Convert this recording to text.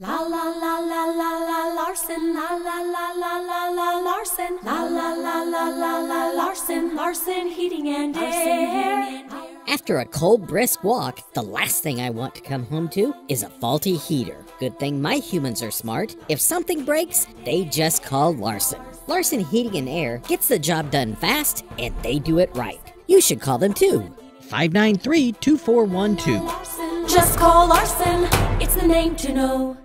La la la la la la Larson, la la la la la la Larson, la la la la la la Larson, Larson Heating and Air. After a cold, brisk walk, the last thing I want to come home to is a faulty heater. Good thing my humans are smart. If something breaks, they just call Larson. Larson Heating and Air gets the job done fast, and they do it right. You should call them too. 593 2412. Just call Larson, it's the name to know.